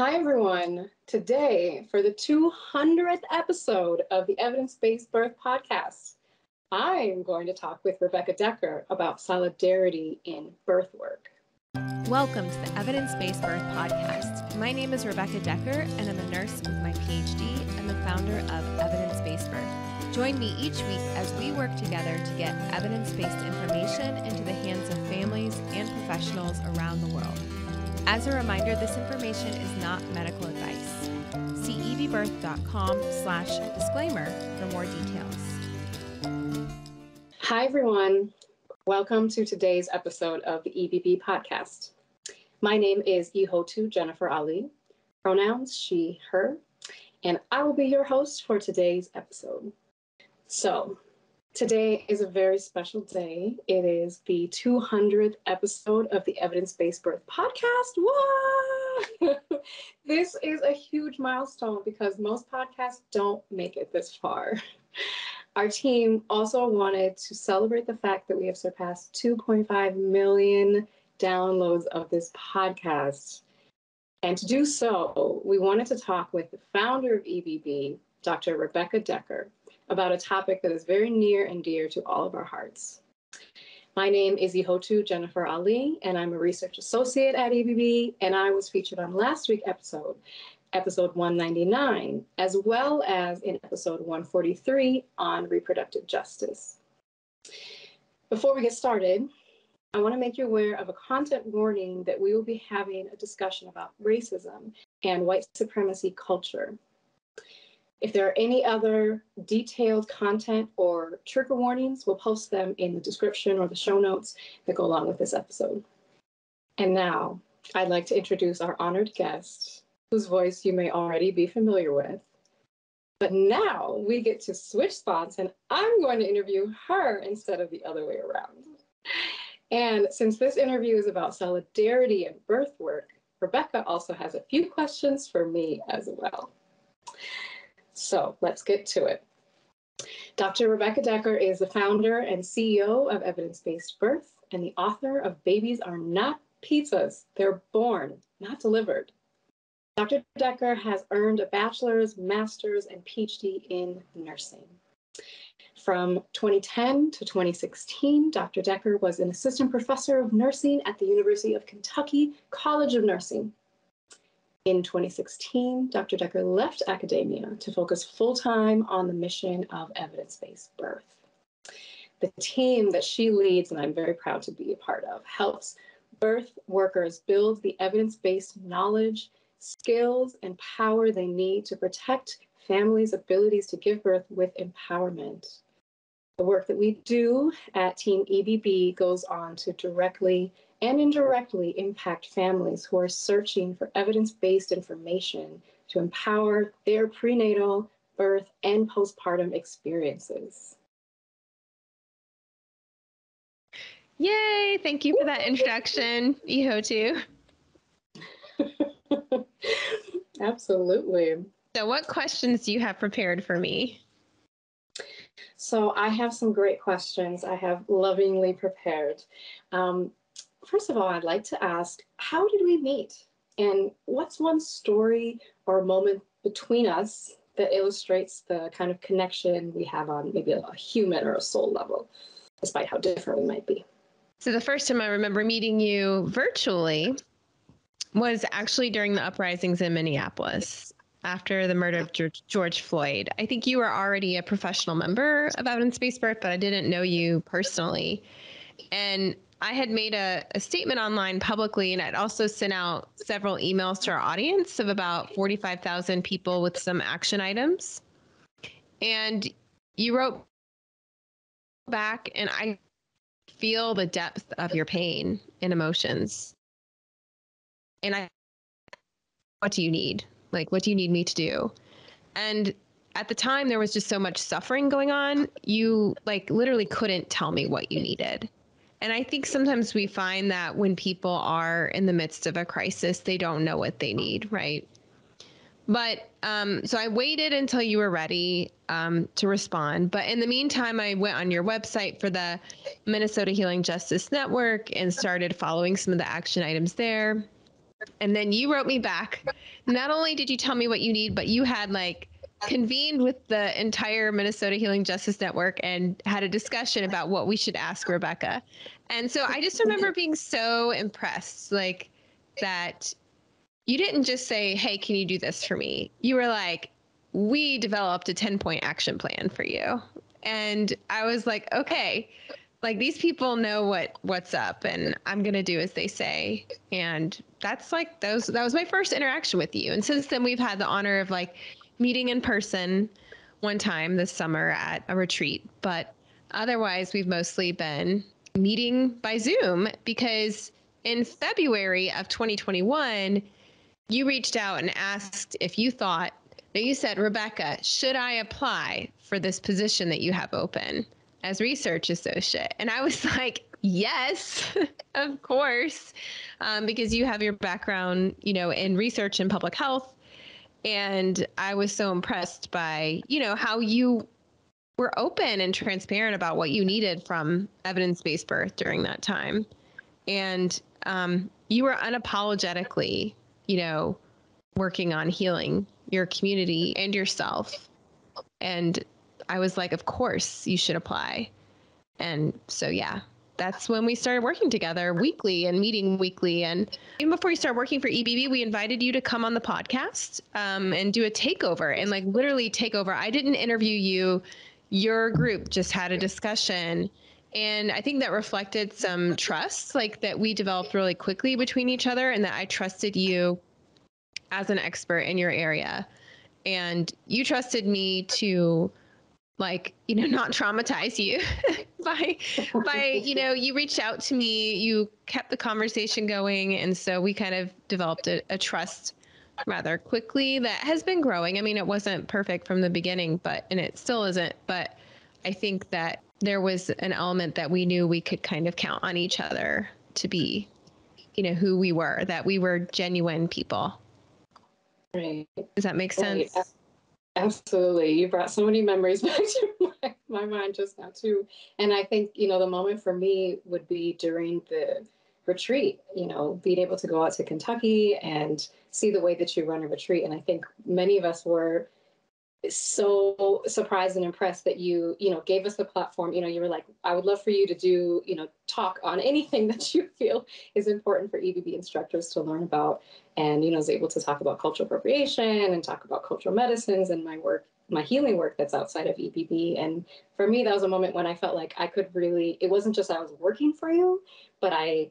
Hi, everyone. Today, for the 200th episode of the Evidence Based Birth Podcast, I am going to talk with Rebecca Dekker about solidarity in birth work. Welcome to the Evidence Based Birth Podcast. My name is Rebecca Dekker, and I'm a nurse with my PhD and the founder of Evidence Based Birth. Join me each week as we work together to get evidence based information into the hands of families and professionals around the world. As a reminder, this information is not medical advice. See ebbirth.com slash disclaimer for more details. Hi, everyone. Welcome to today's episode of the EBB podcast. My name is Ihotu Jennifer Ali, pronouns she, her, and I will be your host for today's episode. So, Today is a very special day. It is the 200th episode of the Evidence Based Birth Podcast. Whoa! this is a huge milestone because most podcasts don't make it this far. Our team also wanted to celebrate the fact that we have surpassed 2.5 million downloads of this podcast. And to do so, we wanted to talk with the founder of EBB, Dr. Rebecca Dekker, about a topic that is very near and dear to all of our hearts. My name is Ihotu Jennifer Ali, and I'm a research associate at EBB, and I was featured on last week's episode, episode 199, as well as in episode 143 on reproductive justice. Before we get started, I want to make you aware of a content warning that we will be having a discussion about racism and white supremacy culture. If there are any other detailed content or trigger warnings, we'll post them in the description or the show notes that go along with this episode. And now, I'd like to introduce our honored guest, whose voice you may already be familiar with. But now we get to switch spots, and I'm going to interview her instead of the other way around. And since this interview is about solidarity and birth work, Rebecca also has a few questions for me as well. So let's get to it. Dr. Rebecca Dekker is the founder and CEO of Evidence Based Birth and the author of Babies Are Not Pizzas, They're Born, Not Delivered. Dr. Dekker has earned a bachelor's, master's, and PhD in nursing. From 2010 to 2016, Dr. Dekker was an assistant professor of nursing at the University of Kentucky College of Nursing. In 2016, Dr. Dekker left academia to focus full time on the mission of evidence based birth. The team that she leads, and I'm very proud to be a part of, helps birth workers build the evidence based knowledge, skills, and power they need to protect families' abilities to give birth with empowerment. The work that we do at Team EBB goes on to directly and indirectly impact families who are searching for evidence based information to empower their prenatal, birth, and postpartum experiences. Yay! Thank you for that introduction, Ihotu. Absolutely. So, what questions do you have prepared for me? So, I have some great questions I have lovingly prepared. Um, first of all, I'd like to ask how did we meet? And what's one story or moment between us that illustrates the kind of connection we have on maybe a human or a soul level, despite how different we might be? So, the first time I remember meeting you virtually was actually during the uprisings in Minneapolis after the murder of George Floyd. I think you were already a professional member of Evidence Based Birth, but I didn't know you personally. And I had made a, a statement online publicly, and I'd also sent out several emails to our audience of about 45,000 people with some action items. And you wrote back, and I feel the depth of your pain and emotions. And I, what do you need? Like, what do you need me to do? And at the time, there was just so much suffering going on. You, like, literally couldn't tell me what you needed. And I think sometimes we find that when people are in the midst of a crisis, they don't know what they need, right? But um, so I waited until you were ready um, to respond. But in the meantime, I went on your website for the Minnesota Healing Justice Network and started following some of the action items there. And then you wrote me back. Not only did you tell me what you need, but you had like convened with the entire Minnesota Healing Justice Network and had a discussion about what we should ask Rebecca. And so I just remember being so impressed, like that you didn't just say, Hey, can you do this for me? You were like, We developed a 10 point action plan for you. And I was like, Okay, like these people know what what's up and i'm going to do as they say and that's like those that was my first interaction with you and since then we've had the honor of like meeting in person one time this summer at a retreat but otherwise we've mostly been meeting by zoom because in february of 2021 you reached out and asked if you thought now you said rebecca should i apply for this position that you have open as research associate. And I was like, yes, of course, um, because you have your background, you know, in research and public health. And I was so impressed by, you know, how you were open and transparent about what you needed from evidence based birth during that time. And um, you were unapologetically, you know, working on healing your community and yourself. And I was like, of course you should apply. And so, yeah, that's when we started working together weekly and meeting weekly. And even before you start working for EBB, we invited you to come on the podcast um, and do a takeover and like literally take over. I didn't interview you, your group just had a discussion. And I think that reflected some trust, like that we developed really quickly between each other, and that I trusted you as an expert in your area. And you trusted me to like you know not traumatize you by by you know you reached out to me you kept the conversation going and so we kind of developed a, a, trust rather quickly that has been growing. I mean it wasn't perfect from the beginning but and it still isn't but i think that there was an element that we knew we could kind of count on each other to be you know who we were that we were genuine people. Right. Does that make sense? right. Absolutely. You brought so many memories back to my, my mind just now, too. And I think, you know, the moment for me would be during the retreat, you know, being able to go out to Kentucky and see the way that you run a retreat. And I think many of us were so surprised and impressed that you you know gave us the platform you know you were like i would love for you to do you know talk on anything that you feel is important for ebb instructors to learn about and you know was able to talk about cultural appropriation and talk about cultural medicines and my work my healing work that's outside of EBB. And for me, that was a moment when I felt like I could really, it wasn't just I was working for you, but I,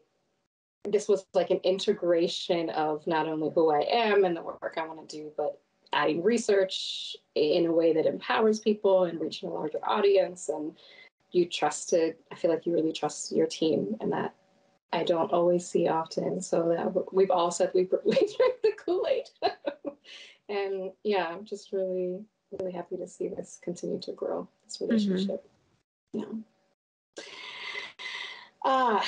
this was like an integration of not only who I am and the work I want to do, but adding research in a way that empowers people and reaching a larger audience and you trusted i feel like you really trust your team and that i don't always see often so that we've all said we, we drank the kool-aid and yeah i'm just really really happy to see this continue to grow this mm-hmm. relationship mm-hmm. yeah Ah,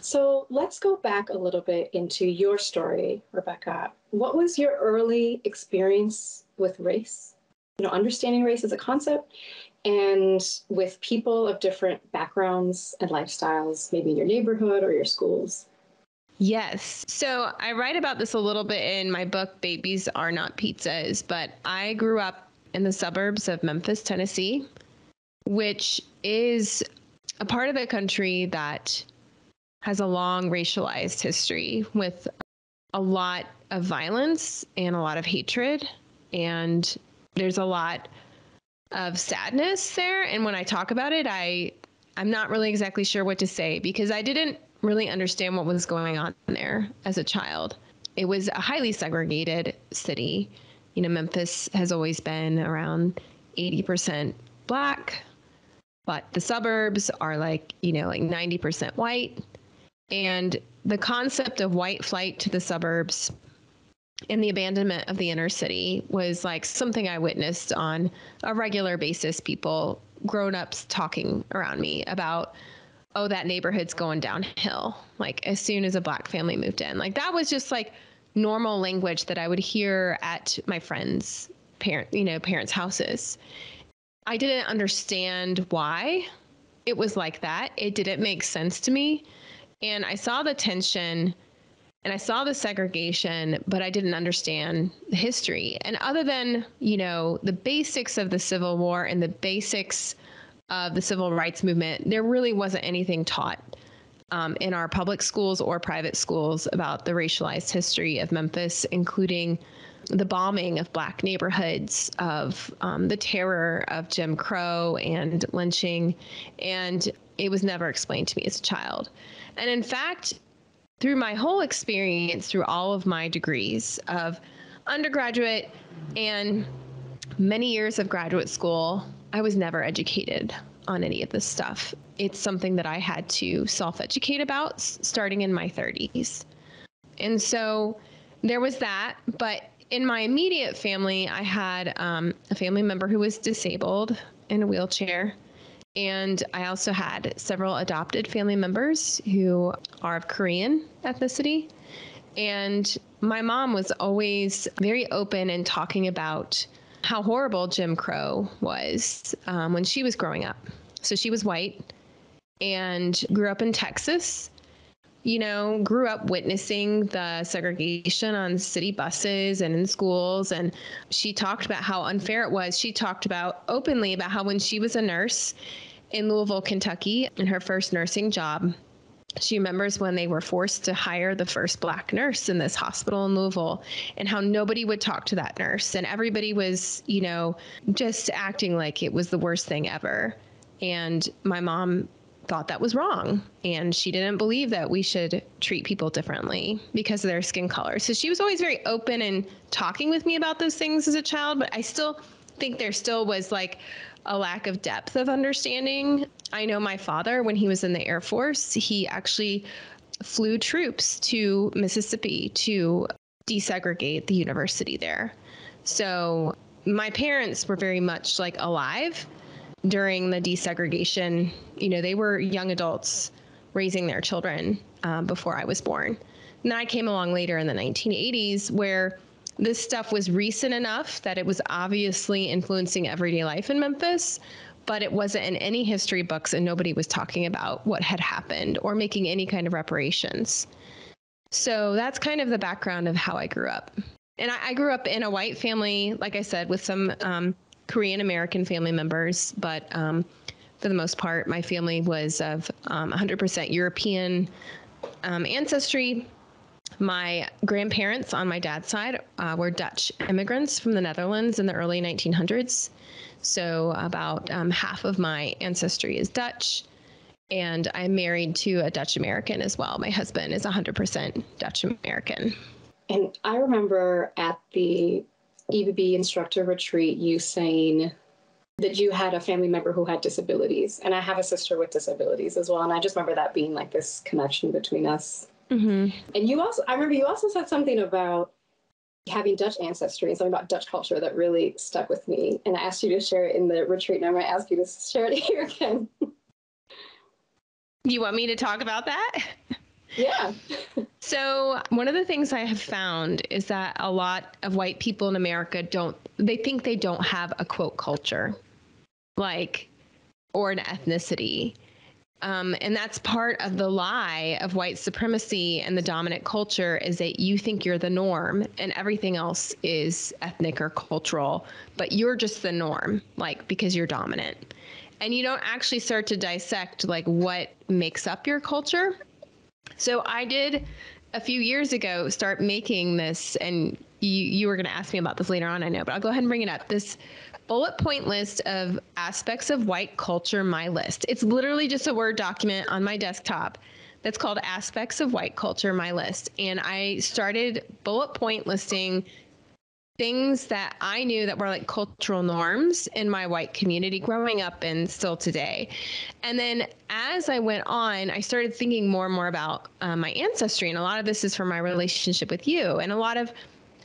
so let's go back a little bit into your story, Rebecca. What was your early experience with race? You know, understanding race as a concept and with people of different backgrounds and lifestyles, maybe in your neighborhood or your schools. Yes. So I write about this a little bit in my book, Babies Are Not Pizzas, but I grew up in the suburbs of Memphis, Tennessee, which is a part of the country that has a long racialized history with a lot of violence and a lot of hatred. And there's a lot of sadness there. And when I talk about it, I I'm not really exactly sure what to say because I didn't really understand what was going on there as a child. It was a highly segregated city. You know, Memphis has always been around 80% black, but the suburbs are like, you know, like 90% white. And the concept of white flight to the suburbs and the abandonment of the inner city was like something I witnessed on a regular basis. People, grown ups, talking around me about, oh, that neighborhood's going downhill. Like as soon as a black family moved in, like that was just like normal language that I would hear at my friends' parent, you know, parents' houses. I didn't understand why it was like that. It didn't make sense to me. And I saw the tension and I saw the segregation, but I didn't understand the history. And other than, you know, the basics of the Civil War and the basics of the civil rights movement, there really wasn't anything taught um, in our public schools or private schools about the racialized history of Memphis, including the bombing of black neighborhoods, of um, the terror of Jim Crow and lynching. And it was never explained to me as a child. And in fact, through my whole experience, through all of my degrees of undergraduate and many years of graduate school, I was never educated on any of this stuff. It's something that I had to self educate about starting in my 30s. And so there was that. But in my immediate family, I had um, a family member who was disabled in a wheelchair. And I also had several adopted family members who are of Korean ethnicity. And my mom was always very open in talking about how horrible Jim Crow was um, when she was growing up. So she was white and grew up in Texas. You know, grew up witnessing the segregation on city buses and in schools. And she talked about how unfair it was. She talked about openly about how when she was a nurse in Louisville, Kentucky, in her first nursing job, she remembers when they were forced to hire the first black nurse in this hospital in Louisville and how nobody would talk to that nurse and everybody was, you know, just acting like it was the worst thing ever. And my mom thought that was wrong and she didn't believe that we should treat people differently because of their skin color. So she was always very open and talking with me about those things as a child, but I still think there still was like a lack of depth of understanding. I know my father, when he was in the Air Force, he actually flew troops to Mississippi to desegregate the university there. So my parents were very much like alive during the desegregation. You know, they were young adults raising their children um, before I was born. And I came along later in the 1980s where this stuff was recent enough that it was obviously influencing everyday life in Memphis, but it wasn't in any history books and nobody was talking about what had happened or making any kind of reparations. So that's kind of the background of how I grew up. And I, I grew up in a white family, like I said, with some um, Korean American family members, but um, for the most part, my family was of um, 100% European um, ancestry my grandparents on my dad's side uh, were Dutch immigrants from the Netherlands in the early 1900s. So, about um, half of my ancestry is Dutch. And I'm married to a Dutch American as well. My husband is 100% Dutch American. And I remember at the EBB instructor retreat, you saying that you had a family member who had disabilities. And I have a sister with disabilities as well. And I just remember that being like this connection between us. Mm-hmm. And you also, I remember you also said something about having Dutch ancestry and something about Dutch culture that really stuck with me. And I asked you to share it in the retreat, and I'm going to ask you to share it here again. you want me to talk about that? Yeah. so, one of the things I have found is that a lot of white people in America don't, they think they don't have a quote culture, like, or an ethnicity. Um, and that's part of the lie of white supremacy and the dominant culture is that you think you're the norm and everything else is ethnic or cultural, but you're just the norm, like because you're dominant. And you don't actually start to dissect like what makes up your culture. So I did a few years ago start making this and you you were going to ask me about this later on I know but I'll go ahead and bring it up this bullet point list of aspects of white culture, my list. It's literally just a Word document on my desktop that's called Aspects of White Culture, my list. And I started bullet point listing things that I knew that were like cultural norms in my white community growing up and still today. And then as I went on, I started thinking more and more about uh, my ancestry. And a lot of this is from my relationship with you. And a lot of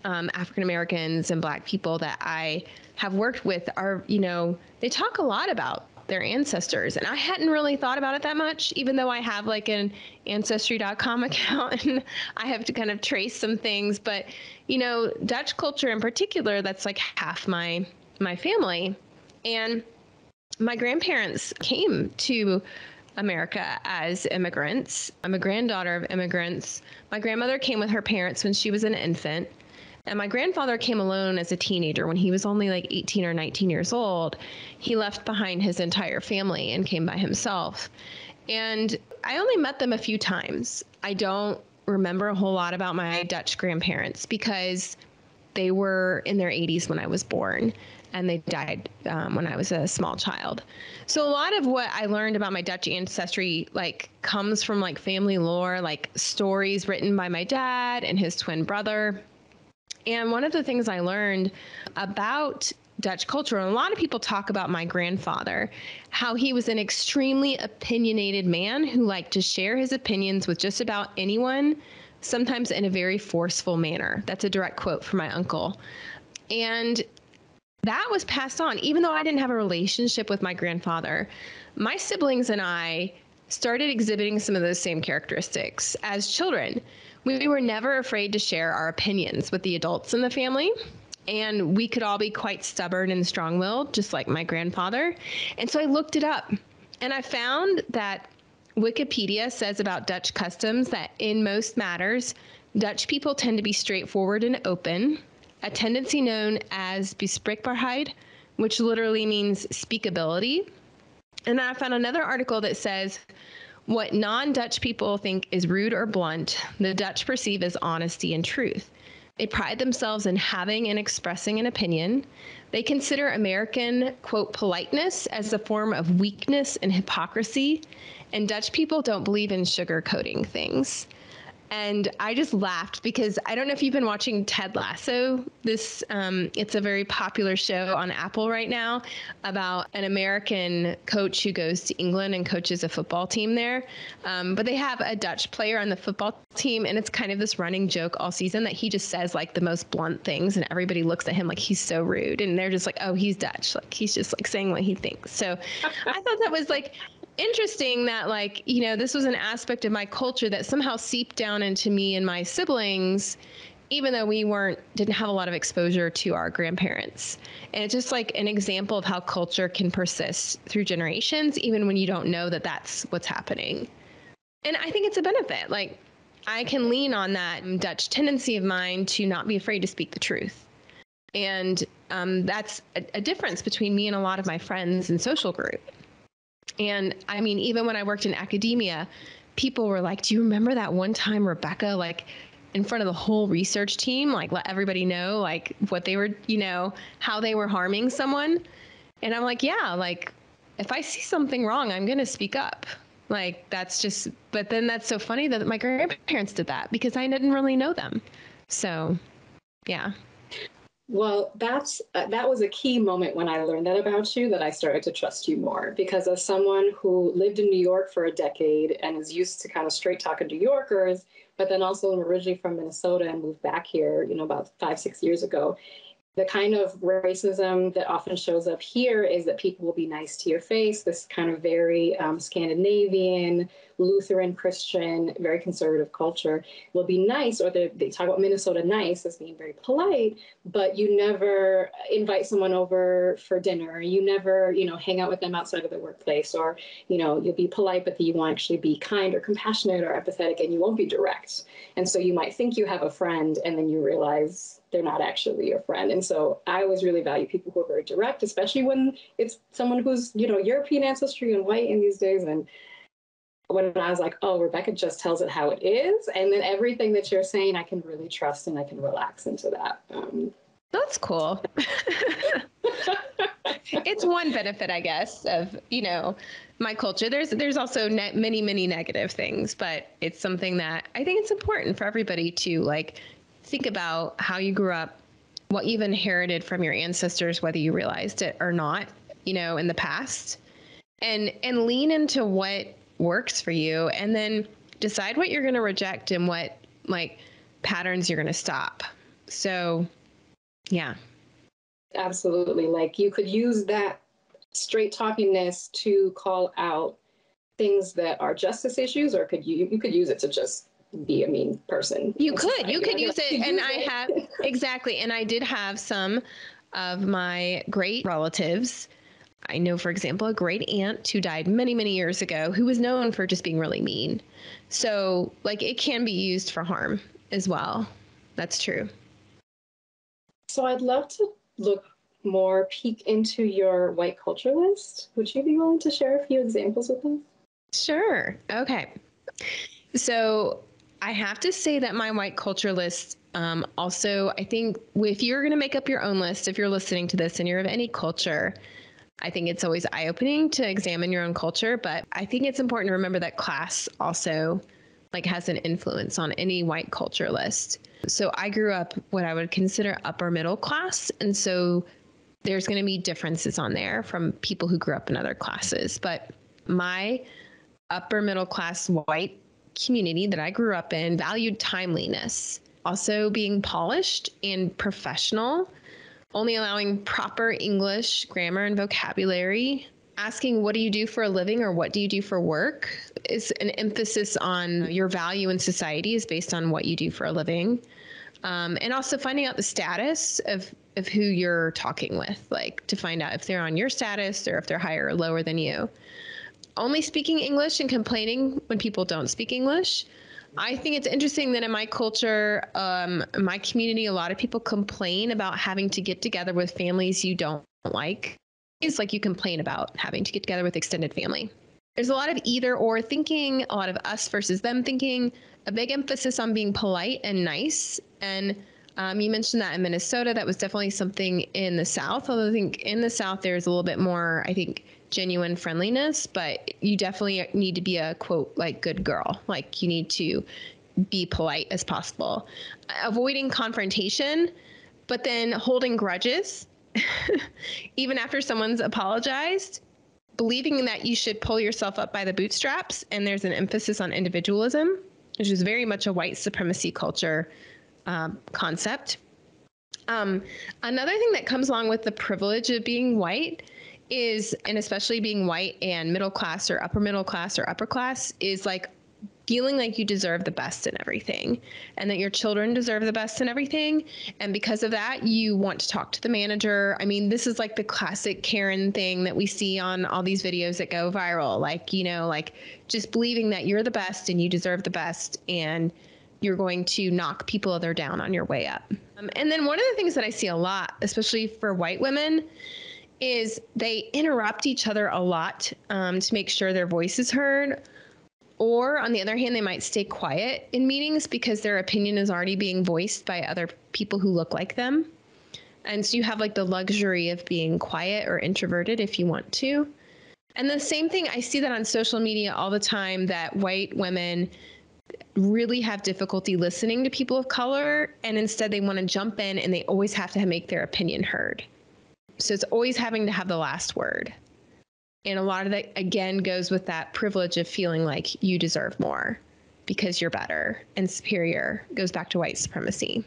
um, African Americans and Black people that I have worked with are, you know, they talk a lot about their ancestors. And I hadn't really thought about it that much, even though I have like an ancestry.com account and I have to kind of trace some things. But, you know, Dutch culture in particular, that's like half my my family. And my grandparents came to America as immigrants. I'm a granddaughter of immigrants. My grandmother came with her parents when she was an infant. And my grandfather came alone as a teenager when he was only like 18 or 19 years old. He left behind his entire family and came by himself. And I only met them a few times. I don't remember a whole lot about my Dutch grandparents because they were in their 80s when I was born and they died um, when I was a small child. So a lot of what I learned about my Dutch ancestry like comes from like family lore, like stories written by my dad and his twin brother. And one of the things I learned about Dutch culture, and a lot of people talk about my grandfather, how he was an extremely opinionated man who liked to share his opinions with just about anyone, sometimes in a very forceful manner. That's a direct quote from my uncle. And that was passed on, even though I didn't have a relationship with my grandfather. My siblings and I started exhibiting some of those same characteristics as children. We were never afraid to share our opinions with the adults in the family. And we could all be quite stubborn and strong willed, just like my grandfather. And so I looked it up and I found that Wikipedia says about Dutch customs that in most matters, Dutch people tend to be straightforward and open, a tendency known as bespreekbaarheid, which literally means speakability. And then I found another article that says what non Dutch people think is rude or blunt, the Dutch perceive as honesty and truth. They pride themselves in having and expressing an opinion. They consider American, quote, politeness as a form of weakness and hypocrisy. And Dutch people don't believe in sugarcoating things. And I just laughed because I don't know if you've been watching Ted Lasso. This um, it's a very popular show on Apple right now about an American coach who goes to England and coaches a football team there. Um, but they have a Dutch player on the football team, and it's kind of this running joke all season that he just says like the most blunt things, and everybody looks at him like he's so rude, and they're just like, oh, he's Dutch, like he's just like saying what he thinks. So I thought that was like interesting that like you know this was an aspect of my culture that somehow seeped down into me and my siblings even though we weren't didn't have a lot of exposure to our grandparents. And it's just like an example of how culture can persist through generations even when you don't know that that's what's happening. And i think it's a benefit. Like i can lean on that dutch tendency of mine to not be afraid to speak the truth. And um, that's a, a difference between me and a lot of my friends in social group and I mean, even when I worked in academia, people were like, Do you remember that one time Rebecca, like, in front of the whole research team, like, let everybody know, like, what they were, you know, how they were harming someone? And I'm like, Yeah, like, if I see something wrong, I'm going to speak up. Like, that's just, but then that's so funny that my grandparents did that because I didn't really know them. So, yeah. Well, that's uh, that was a key moment when I learned that about you that I started to trust you more. Because as someone who lived in New York for a decade and is used to kind of straight talking New Yorkers, but then also I'm originally from Minnesota and moved back here, you know, about five six years ago, the kind of racism that often shows up here is that people will be nice to your face, this kind of very um, Scandinavian, Lutheran Christian, very conservative culture will be nice, or they, they talk about Minnesota nice as being very polite, but you never invite someone over for dinner. You never, you know, hang out with them outside of the workplace, or, you know, you'll be polite, but you won't actually be kind or compassionate or empathetic, and you won't be direct. And so you might think you have a friend, and then you realize they're not actually your friend. And so I always really value people who are very direct, especially when it's someone who's, you know, European ancestry and white in these days. And when I was like, oh, Rebecca just tells it how it is. And then everything that you're saying, I can really trust and I can relax into that. Um, That's cool. it's one benefit, I guess, of, you know, my culture. There's there's also ne- many many negative things, but it's something that I think it's important for everybody to like think about how you grew up, what you've inherited from your ancestors, whether you realized it or not, you know, in the past, and and lean into what works for you, and then decide what you're going to reject and what like patterns you're going to stop. So, yeah. Absolutely. Like you could use that straight talkingness to call out things that are justice issues, or could you you could use it to just be a mean person. You could, you could use it, and I have exactly, and I did have some of my great relatives I know, for example, a great aunt who died many, many years ago who was known for just being really mean. So, like, it can be used for harm as well. That's true. So, I'd love to look more, peek into your white culture list. Would you be willing to share a few examples with us? Sure. Okay. So, I have to say that my white culture list um, also, I think if you're going to make up your own list, if you're listening to this and you're of any culture, I think it's always eye opening to examine your own culture. But I think it's important to remember that class also like has an influence on any white culture list. So I grew up what I would consider upper middle class. And so there's going to be differences on there from people who grew up in other classes. But my upper middle class white community that I grew up in valued timeliness also being polished and professional, only allowing proper English grammar and vocabulary. Asking what do you do for a living or what do you do for work is an emphasis on your value in society is based on what you do for a living. Um, and also finding out the status of, of who you're talking with, like to find out if they're on your status or if they're higher or lower than you. Only speaking English and complaining when people don't speak English I think it's interesting that in my culture, um, my community, a lot of people complain about having to get together with families you don't like. It's like you complain about having to get together with extended family. There's a lot of either or thinking, a lot of us versus them thinking, a big emphasis on being polite and nice. And um, you mentioned that in Minnesota, that was definitely something in the South. Although I think in the South, there's a little bit more, I think, genuine friendliness, but you definitely need to be a quote, like good girl. Like you need to be polite as possible, avoiding confrontation, but then holding grudges, even after someone's apologized, believing that you should pull yourself up by the bootstraps. And there's an emphasis on individualism, which is very much a white supremacy culture um, concept. Um, another thing that comes along with the privilege of being white is, and especially being white and middle class or upper middle class or upper class, is like feeling like you deserve the best in everything and that your children deserve the best in everything. And because of that, you want to talk to the manager. I mean, this is like the classic Karen thing that we see on all these videos that go viral. Like, you know, like just believing that you're the best and you deserve the best and you're going to knock people other down on your way up. Um, and then one of the things that I see a lot, especially for white women, is they interrupt each other a lot um, to make sure their voice is heard. Or on the other hand, they might stay quiet in meetings because their opinion is already being voiced by other people who look like them. And so you have like the luxury of being quiet or introverted if you want to. And the same thing, I see that on social media all the time that white women really have difficulty listening to people of color and instead they want to jump in and they always have to make their opinion heard. So it's always having to have the last word. And a lot of that, again, goes with that privilege of feeling like you deserve more because you're better and superior. Goes back to white supremacy.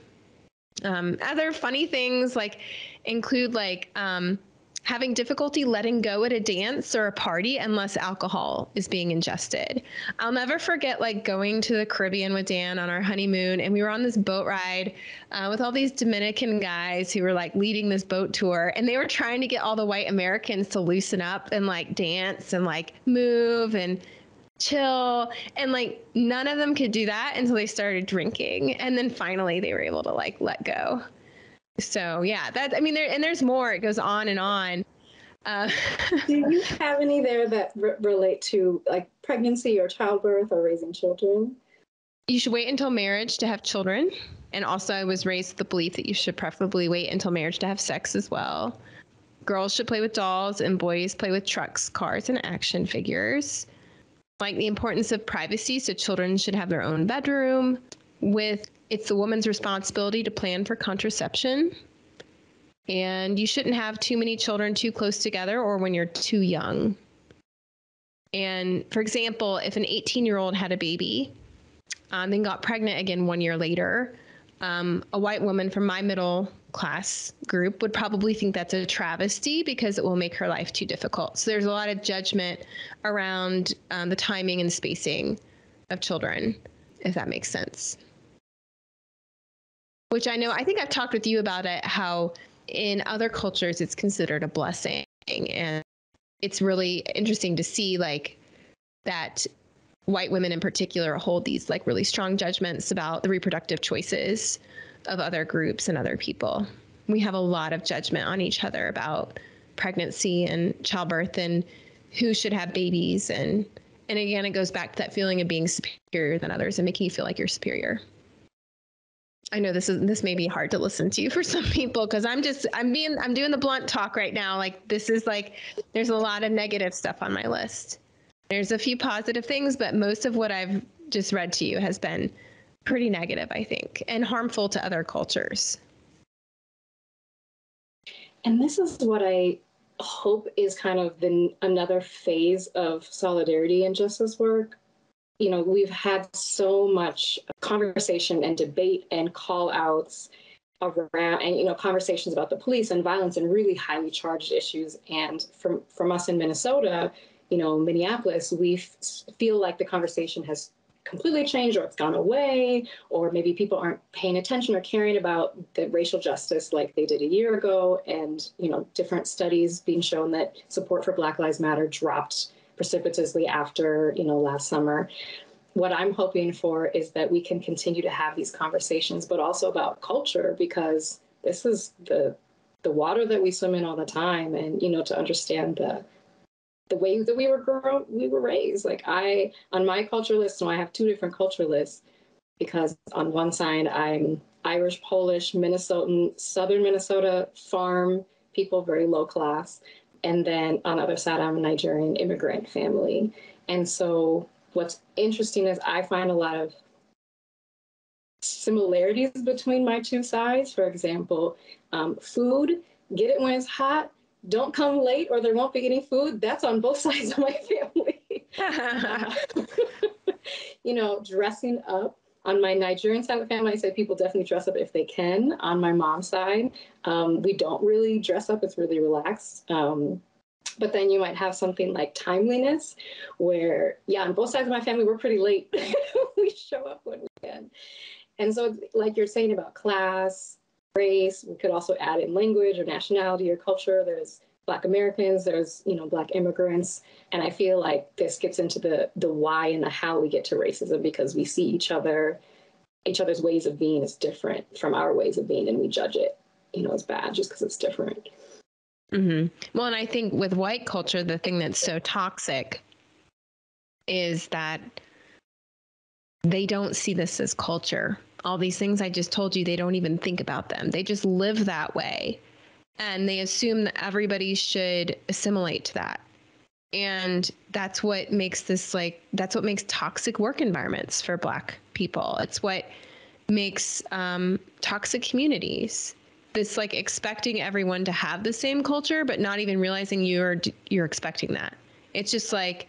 Um, other funny things like include like um, having difficulty letting go at a dance or a party unless alcohol is being ingested. I'll never forget like going to the Caribbean with Dan on our honeymoon, and we were on this boat ride uh, with all these Dominican guys who were like leading this boat tour, and they were trying to get all the white Americans to loosen up and like dance and like move and chill and like none of them could do that until they started drinking and then finally they were able to like let go so yeah, that I mean, there and there's more. It goes on and on. Uh, Do you have any there that re- relate to like pregnancy or childbirth or raising children? You should wait until marriage to have children. And also, I was raised with the belief that you should preferably wait until marriage to have sex as well. Girls should play with dolls, and boys play with trucks, cars, and action figures. Like the importance of privacy, so children should have their own bedroom with it's the woman's responsibility to plan for contraception. And you shouldn't have too many children too close together or when you're too young. And for example, if an 18 year old had a baby, um, then got pregnant again one year later, um, a white woman from my middle class group would probably think that's a travesty because it will make her life too difficult. So there's a lot of judgment around um, the timing and spacing of children, if that makes sense which I know, I think I've talked with you about it, how in other cultures it's considered a blessing. And it's really interesting to see like that white women in particular hold these like really strong judgments about the reproductive choices of other groups and other people. We have a lot of judgment on each other about pregnancy and childbirth and who should have babies and and again it goes back to that feeling of being superior than others and making you feel like you're superior. I know this is this may be hard to listen to for some people because I'm just I'm being I'm doing the blunt talk right now. Like this is like there's a lot of negative stuff on my list. There's a few positive things, but most of what I've just read to you has been pretty negative, I think, and harmful to other cultures. And this is what I hope is kind of the another phase of solidarity and justice work. You know, we've had so much conversation and debate and call outs around and you know conversations about the police and violence and really highly charged issues. And from from us in Minnesota you know Minneapolis we feel like the conversation has completely changed or it's gone away or maybe people aren't paying attention or caring about the racial justice like they did a year ago. And you know different studies being shown that support for black lives matter dropped precipitously after you know last summer what i'm hoping for is that we can continue to have these conversations but also about culture because this is the the water that we swim in all the time and you know to understand the the way that we were grown, we were raised. Like I, on my culture list, so I have two different culture lists because on one side I'm Irish, Polish, Minnesotan, Southern Minnesota farm people, very low class, and then on the other side I'm a Nigerian immigrant family. And so what's interesting is I find a lot of similarities between my two sides. For example, um, food, get it when it's hot don't come late or there won't be any food. That's on both sides of my family. you know, dressing up. On my Nigerian side of the family, I say people definitely dress up if they can. On my mom's side, um, we don't really dress up, it's really relaxed. Um, but then you might have something like timeliness, where, yeah, on both sides of my family, we're pretty late. we show up when we can. And so, like you're saying about class, race. We could also add in language or nationality or culture. There's Black Americans, there's you know Black immigrants, and I feel like this gets into the the why and the how we get to racism because we see each other, each other's ways of being is different from our ways of being, and we judge it, you know, as bad just because it's different. Mm-hmm. Well, and I think with white culture, the thing that's so toxic is that they don't see this as culture all these things I just told you, they don't even think about them. They just live that way. And they assume that everybody should assimilate to that. And that's what makes this like, that's what makes toxic work environments for Black people. It's what makes um, toxic communities. This like expecting everyone to have the same culture, but not even realizing you're you're expecting that. It's just like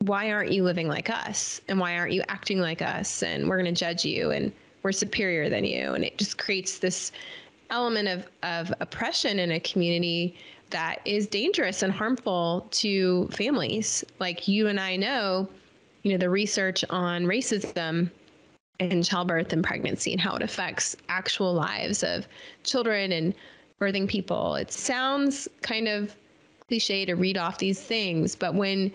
why aren't you living like us? And why aren't you acting like us? And we're going to judge you and we're superior than you. And it just creates this element of of oppression in a community that is dangerous and harmful to families. Like you and I know you know the research on racism in childbirth and pregnancy and how it affects actual lives of children and birthing people. It sounds kind of cliche to read off these things but when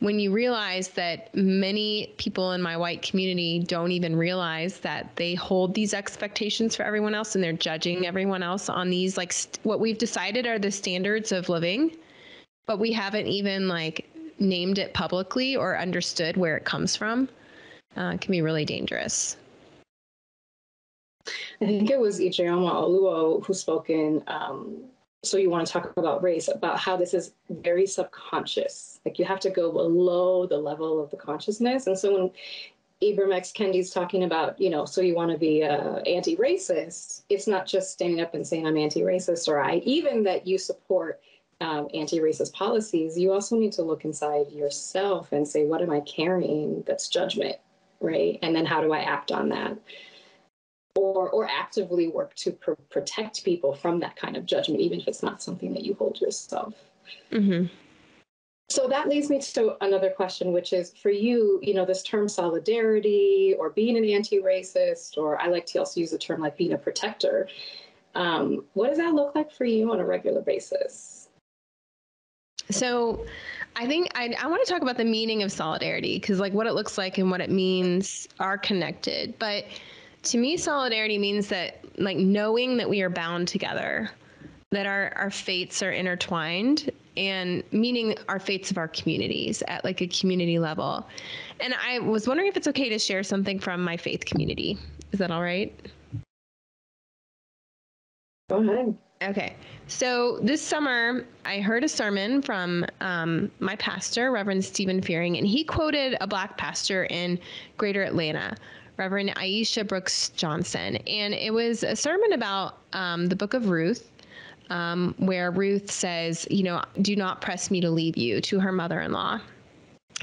when you realize that many people in my white community don't even realize that they hold these expectations for everyone else and they're judging everyone else on these like st- what we've decided are the standards of living but we haven't even like named it publicly or understood where it comes from uh, can be really dangerous I think it was Ijeoma Oluo who spoke in um, so you want to talk about race about how this is very subconscious like you have to go below the level of the consciousness and so when Ibram X Kendi's talking about, you know, so you want to be uh, anti-racist. It's not just standing up and saying I'm anti-racist or I, even that you support um, anti-racist policies. You also need to look inside yourself and say, what am I carrying that's judgment, right? And then how do I act on that? or or actively work to pr- protect people from that kind of judgment, even if it's not something that you hold yourself. Mm-hmm. So that leads me to another question, which is for you, you know, this term solidarity or being an anti-racist, or I like to also use the term like being a protector. Um, what does that look like for you on a regular basis? So, I think I, I want to talk about the meaning of solidarity because, like, what it looks like and what it means are connected. But to me, solidarity means that, like, knowing that we are bound together, that our, our fates are intertwined, and meaning our fates of our communities at like a community level. And I was wondering if it's okay to share something from my faith community. Is that all right? Go ahead. Okay. So this summer, I heard a sermon from um, my pastor, Reverend Stephen Fearing, and he quoted a black pastor in Greater Atlanta, Reverend Aisha Brooks Johnson. And it was a sermon about um, the book of Ruth, um, where Ruth says, You know, do not press me to leave you to her mother in law.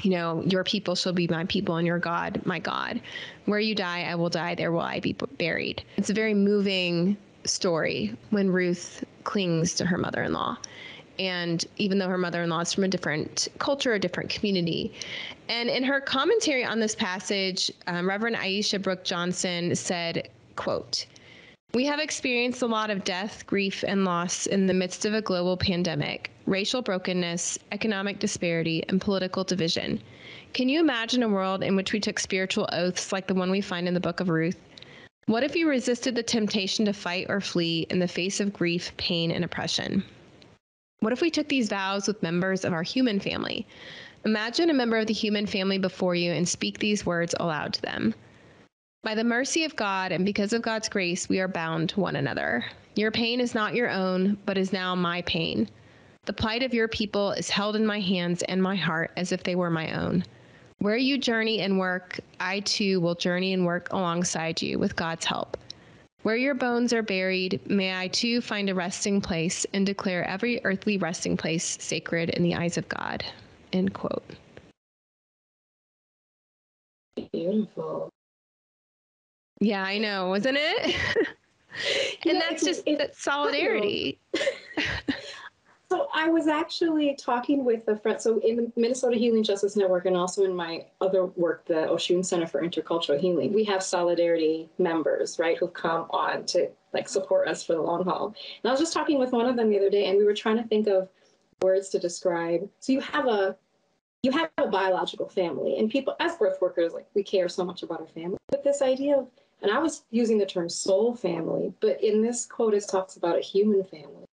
You know, your people shall be my people and your God, my God. Where you die, I will die. There will I be buried. It's a very moving story when Ruth clings to her mother in law. And even though her mother in law is from a different culture, a different community. And in her commentary on this passage, um, Reverend Aisha Brooke Johnson said, quote, we have experienced a lot of death, grief, and loss in the midst of a global pandemic, racial brokenness, economic disparity, and political division. Can you imagine a world in which we took spiritual oaths like the one we find in the book of Ruth? What if you resisted the temptation to fight or flee in the face of grief, pain, and oppression? What if we took these vows with members of our human family? Imagine a member of the human family before you and speak these words aloud to them. By the mercy of God and because of God's grace, we are bound to one another. Your pain is not your own, but is now my pain. The plight of your people is held in my hands and my heart as if they were my own. Where you journey and work, I too will journey and work alongside you with God's help. Where your bones are buried, may I too find a resting place and declare every earthly resting place sacred in the eyes of God. End quote. Beautiful. Yeah, I know, wasn't it? and yeah, that's just that solidarity. So I was actually talking with a friend. So in the Minnesota Healing Justice Network, and also in my other work, the Oshun Center for Intercultural Healing, we have solidarity members, right, who've come on to like support us for the long haul. And I was just talking with one of them the other day, and we were trying to think of words to describe. So you have a you have a biological family, and people as birth workers, like we care so much about our family. But this idea of, and I was using the term soul family, but in this quote, it talks about a human family,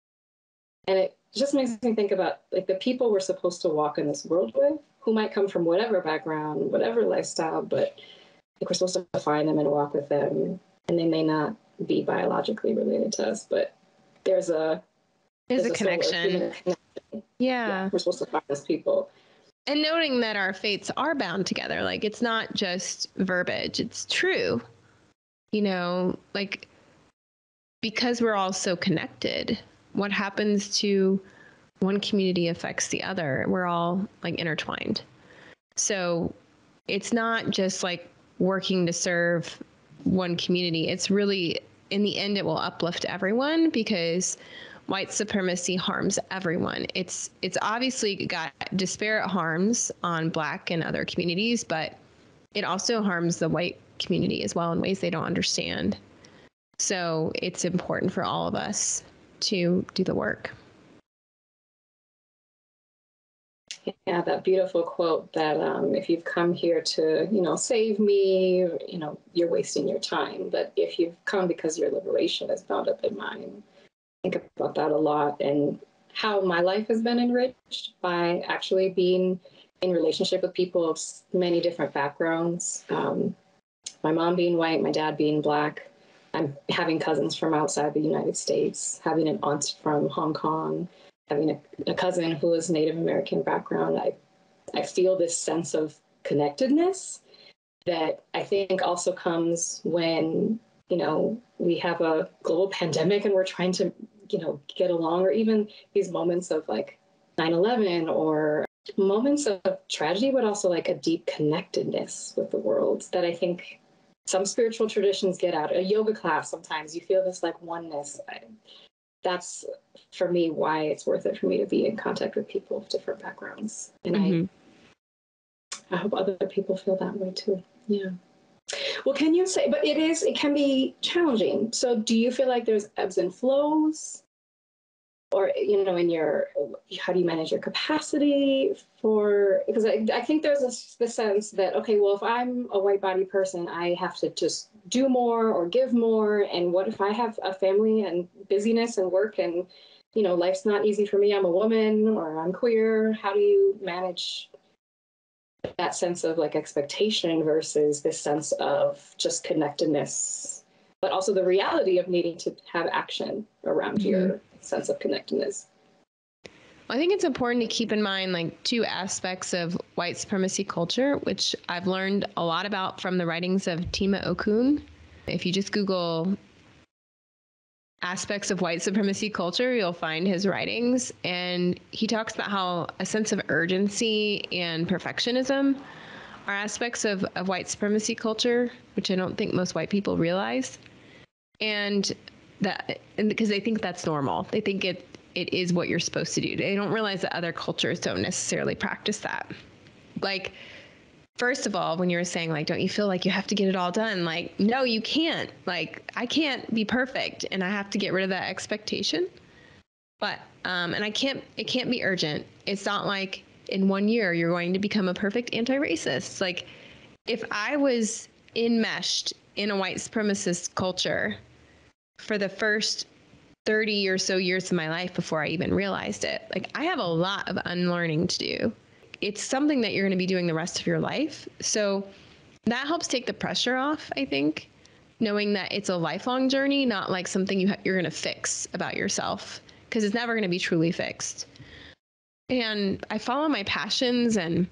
and it it just makes me think about like the people we're supposed to walk in this world with, who might come from whatever background, whatever lifestyle, but like we're supposed to find them and walk with them, and they may not be biologically related to us, but there's a there's, there's a, a connection. connection. Yeah. yeah, we're supposed to find those people. And noting that our fates are bound together, like it's not just verbiage; it's true. You know, like because we're all so connected what happens to one community affects the other. We're all like intertwined. So it's not just like working to serve one community. It's really, in the end, it will uplift everyone because white supremacy harms everyone. It's it's obviously got disparate harms on black and other communities, but it also harms the white community as well in ways they don't understand. So it's important for all of us to do the work. Yeah, that beautiful quote that um, if you've come here to, you know, save me, you know, you're wasting your time. But if you've come because your liberation is bound up in mine, think about that a lot and how my life has been enriched by actually being in relationship with people of many different backgrounds. Um, my mom being white, my dad being black, I'm having cousins from outside the United States, having an aunt from Hong Kong, having a, a cousin who is Native American background. I, I feel this sense of connectedness that I think also comes when, you know, we have a global pandemic and we're trying to, you know, get along, or even these moments of like 9 11 or moments of tragedy, but also like a deep connectedness with the world that I think some spiritual traditions get out. A yoga class, sometimes you feel this like oneness. I, that's for me why it's worth it for me to be in contact with people of different backgrounds. And mm-hmm. I, I hope other people feel that way too. Yeah. Well, can you say, but it is, it can be challenging. So do you feel like there's ebbs and flows or you know in your how do you manage your capacity for because i, I think there's this, this sense that okay well if i'm a white body person i have to just do more or give more. And what if i have a family and busyness and work and you know life's not easy for me. I'm a woman or i'm queer. How do you manage that sense of like expectation versus this sense of just connectedness but also the reality of needing to have action around mm-hmm. your sense of connectedness I think it's important to keep in mind like two aspects of white supremacy culture, which I've learned a lot about from the writings of Tema Okun. If you just Google aspects of white supremacy culture, you'll find his writings. And he talks about how a sense of urgency and perfectionism are aspects of, of white supremacy culture, which I don't think most white people realize. And that because they think that's normal. They think it it is what you're supposed to do. They don't realize that other cultures don't necessarily practice that. Like first of all, when you were saying like, don't you feel like you have to get it all done? Like, no, you can't. Like, I can't be perfect, and I have to get rid of that expectation. But um, and I can't. It can't be urgent. It's not like in one year you're going to become a perfect anti-racist. Like, if I was enmeshed in a white supremacist culture for the first 30 or so years of my life before I even realized it. Like I have a lot of unlearning to do it's something that you're going to be doing the rest of your life. So that helps take the pressure off, I think, knowing that it's a lifelong journey, not like something you ha- you're going to fix about yourself because it's never going to be truly fixed. And I follow my passions and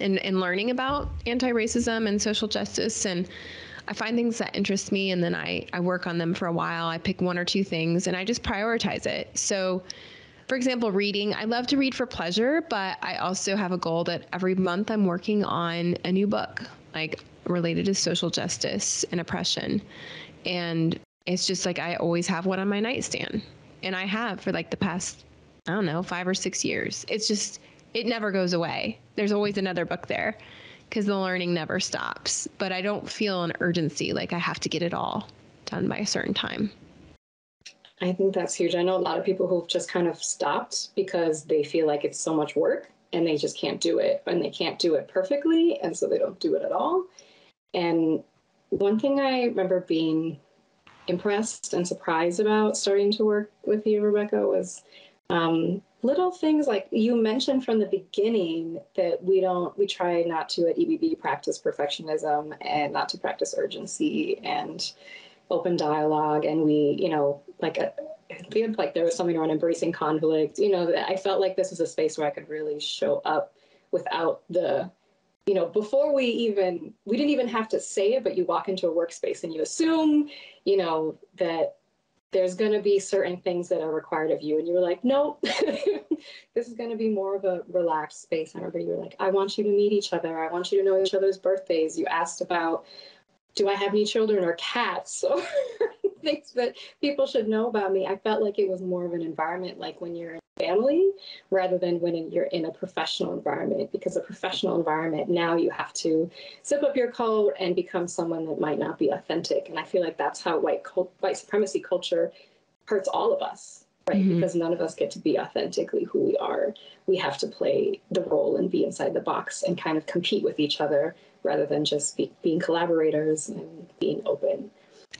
and, and learning about anti-racism and social justice and I find things that interest me and then I, I work on them for a while. I pick one or two things and I just prioritize it. So for example, reading. I love to read for pleasure, but I also have a goal that every month I'm working on a new book, like related to social justice and oppression. And it's just like I always have one on my nightstand. And I have for like the past, I don't know, five or six years. It's just, it never goes away. There's always another book there because the learning never stops. But I don't feel an urgency like I have to get it all done by a certain time. I think that's huge. I know a lot of people who've just kind of stopped because they feel like it's so much work and they just can't do it and they can't do it perfectly. And so they don't do it at all. And one thing I remember being impressed and surprised about starting to work with you, Rebecca, was um, little things like you mentioned from the beginning that we don't, we try not to at EBB practice perfectionism and not to practice urgency and open dialogue. And we you know like uh, a, feel like there was something around embracing conflict you know that i felt like this was a space where i could really show up without the you know before we even we didn't even have to say it but you walk into a workspace and you assume you know that there's going to be certain things that are required of you. And you were like no. This is going to be more of a relaxed space. And everybody were like i want you to meet each other. I want you to know each other's birthdays. You asked about do I have any children or cats or things that people should know about me. I felt like it was more of an environment like when you're in family rather than when you're in a professional environment because a professional environment now you have to zip up your coat and become someone that might not be authentic and I feel like that's how white cult, white supremacy culture hurts all of us right mm-hmm. because none of us get to be authentically who we are we have to play the role and be inside the box and kind of compete with each other rather than just be, being collaborators and being open.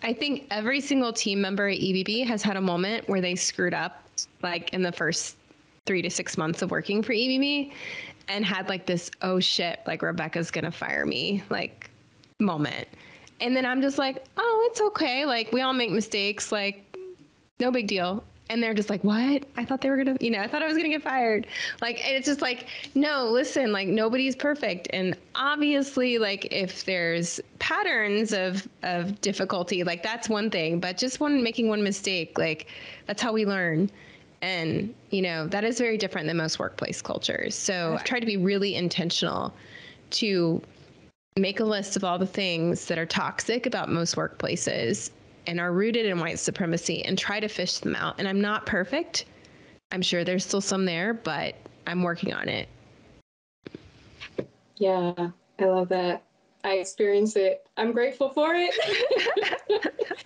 I think every single team member at EBB has had a moment where they screwed up, like in the first three to six months of working for EBB, and had like this, oh shit, like Rebecca's gonna fire me, like moment. And then I'm just like, oh, it's okay. Like we all make mistakes. Like no big deal and they're just like what? I thought they were gonna you know i thought i was gonna get fired. Like it's just like no listen like nobody's perfect. And obviously like if there's patterns of of difficulty like that's one thing but just one making one mistake like that's how we learn. And you know that is very different than most workplace cultures. So i've tried to be really intentional to make a list of all the things that are toxic about most workplaces and are rooted in white supremacy and try to fish them out. And I'm not perfect. I'm sure there's still some there, but I'm working on it. Yeah, I love that. I experience it. I'm grateful for it.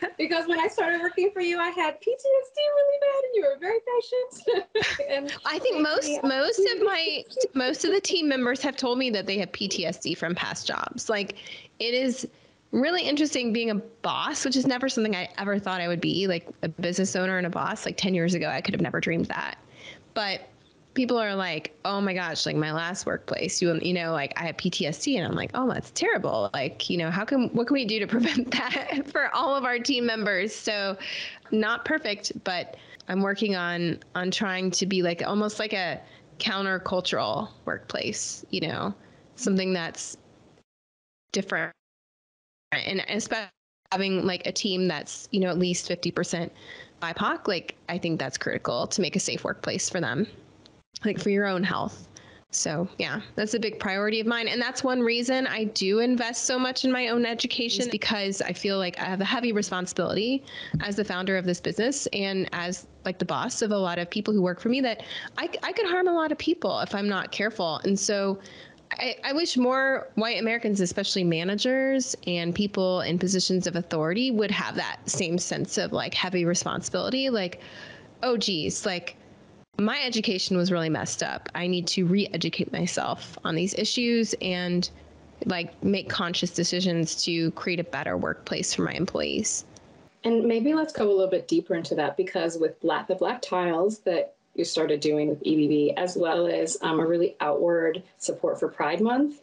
because when I started working for you, I had PTSD really bad and you were very patient. and I think most most of my most of the team members have told me that they have PTSD from past jobs. Like it is really interesting being a boss, which is never something I ever thought I would be, like a business owner and a boss. Like 10 years ago, I could have never dreamed that. But people are like, "Oh my gosh, like my last workplace, you you know, like I have PTSD." And I'm like, "Oh, that's terrible. Like, you know, how can what can we do to prevent that for all of our team members?" So, not perfect, but I'm working on on trying to be like almost like a countercultural workplace, you know, something that's different and especially having like a team that's you know at least 50% bipoc like i think that's critical to make a safe workplace for them like for your own health. So yeah that's a big priority of mine and that's one reason i do invest so much in my own education because i feel like i have a heavy responsibility as the founder of this business and as like the boss of a lot of people who work for me that i, I could harm a lot of people if i'm not careful. And so I, I, wish more white Americans, especially managers and people in positions of authority, would have that same sense of like heavy responsibility. Like, oh, geez, like my education was really messed up. I need to re educate myself on these issues and like make conscious decisions to create a better workplace for my employees. And maybe let's go a little bit deeper into that because with black the black tiles that you started doing with EBB, as well as um, a really outward support for Pride Month.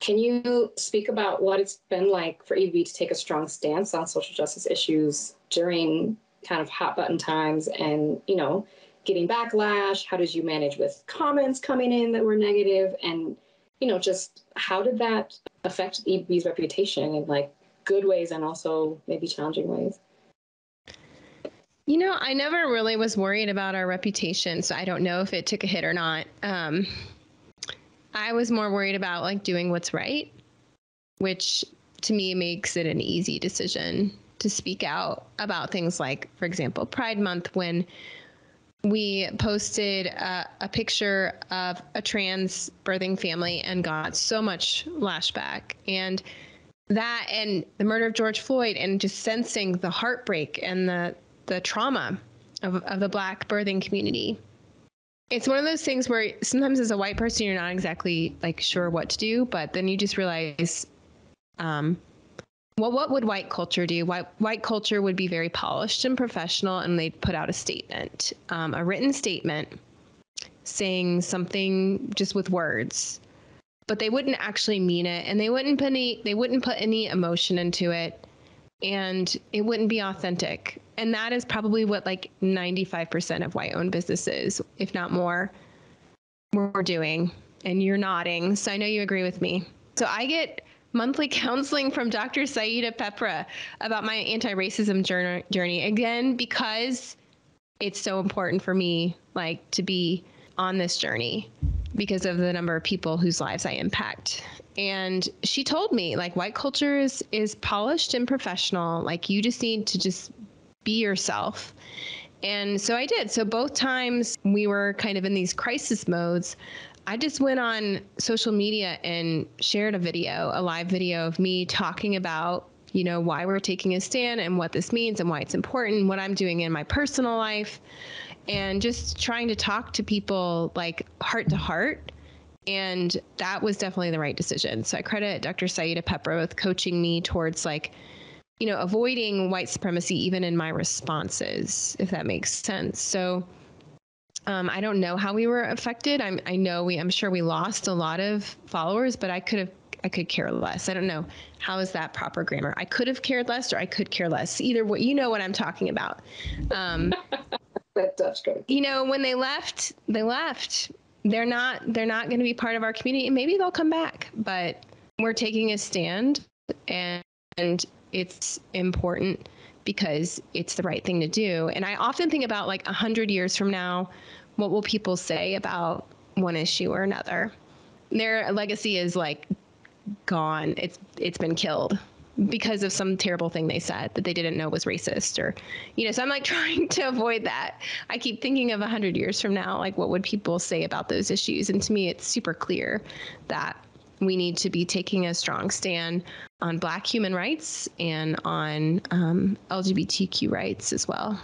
Can you speak about what it's been like for EBB to take a strong stance on social justice issues during kind of hot button times and, you know, getting backlash? How did you manage with comments coming in that were negative? And, you know, just how did that affect EBB's reputation in like good ways and also maybe challenging ways? You know, I never really was worried about our reputation, so I don't know if it took a hit or not. Um, I was more worried about like doing what's right, which to me makes it an easy decision to speak out about things like, for example, Pride Month when we posted a, a, picture of a trans birthing family and got so much lashback and that and the murder of George Floyd and just sensing the heartbreak and the the trauma of, of the black birthing community. It's one of those things where sometimes as a white person you're not exactly like sure what to do but then you just realize um, well what would white culture do? White, white culture would be very polished and professional and they'd put out a statement um, a written statement saying something just with words. But they wouldn't actually mean it and they wouldn't put any they wouldn't put any emotion into it and it wouldn't be authentic. And that is probably what like 95% of white owned businesses, if not more, we're doing. And you're nodding. So I know you agree with me. So I get monthly counseling from Dr. Sayida Peprah about my anti racism journey. Again, because it's so important for me, like to be on this journey because of the number of people whose lives I impact. And she told me like white culture is is polished and professional. Like you just need to just be yourself. And so I did. So both times we were kind of in these crisis modes. I just went on social media and shared a video, a live video of me talking about, you know, why we're taking a stand and what this means and why it's important, what I'm doing in my personal life and just trying to talk to people like heart to heart. And that was definitely the right decision. So I credit Dr. Sayida Peprah with coaching me towards like, you know, avoiding white supremacy even in my responses, if that makes sense. So um, I don't know how we were affected. I'm, I know we, I'm sure we lost a lot of followers, but I could have, I could care less. I don't know how is that proper grammar. I could have cared less, or I could care less. Either way, you know what I'm talking about. Um, that Dutch code. You know, when they left, they left. They're not they're not going to be part of our community. Maybe they'll come back, but we're taking a stand and, and it's important because it's the right thing to do. And I often think about like a hundred years from now, what will people say about one issue or another? Their legacy is like gone. It's it's been killed because of some terrible thing they said that they didn't know was racist or you know so i'm like trying to avoid that i keep thinking of 100 years from now like what would people say about those issues and to me it's super clear that we need to be taking a strong stand on black human rights and on um, lgbtq rights as well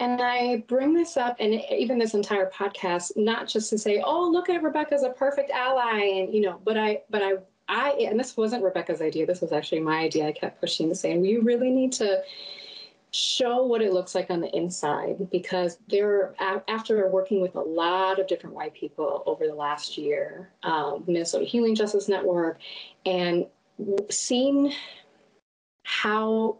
and I bring this up and even this entire podcast, not just to say, oh, look at Rebecca's a perfect ally. And, you know, but I, but I, I, and this wasn't Rebecca's idea. This was actually my idea. I kept pushing saying, we really need to show what it looks like on the inside because there after working with a lot of different white people over the last year um, minnesota healing justice network and seeing how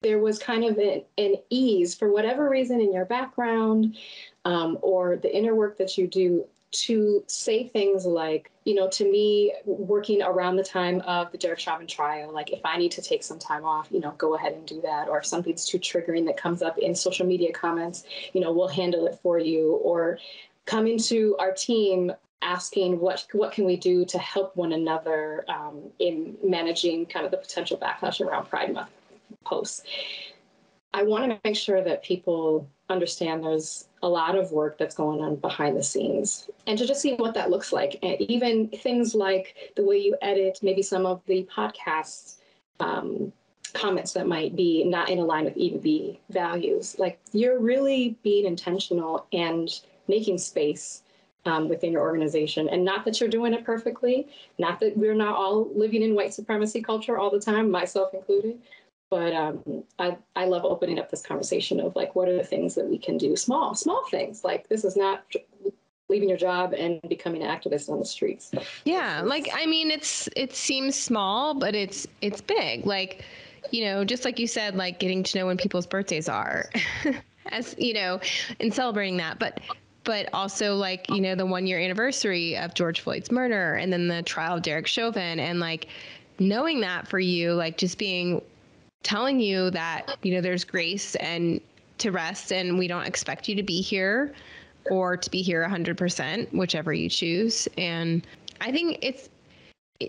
there was kind of an, an, ease for whatever reason in your background um, or the inner work that you do to say things like, you know, to me, working around the time of the Derek Chauvin trial, like if I need to take some time off, you know, go ahead and do that. Or if something's too triggering that comes up in social media comments, you know, we'll handle it for you. Or coming to our team asking what what can we do to help one another um, in managing kind of the potential backlash around Pride Month posts. I want to make sure that people understand there's a lot of work that's going on behind the scenes and to just see what that looks like. And even things like the way you edit maybe some of the podcasts um, comments that might be not in line with EBB values. Like you're really being intentional and making space um, within your organization. And not that you're doing it perfectly, not that we're not all living in white supremacy culture all the time, myself included, but um, I, I love opening up this conversation of like what are the things that we can do? Small small things. Like this is not leaving your job and becoming an activist on the streets. Yeah like i mean it's it seems small but it's it's big. Like you know just like you said like getting to know when people's birthdays are as you know and celebrating that. But but also like you know the one year anniversary of george floyd's murder and then the trial of derek chauvin and like knowing that for you like just being telling you that you know there's grace and to rest and we don't expect you to be here or to be here 100% whichever you choose. And i think it's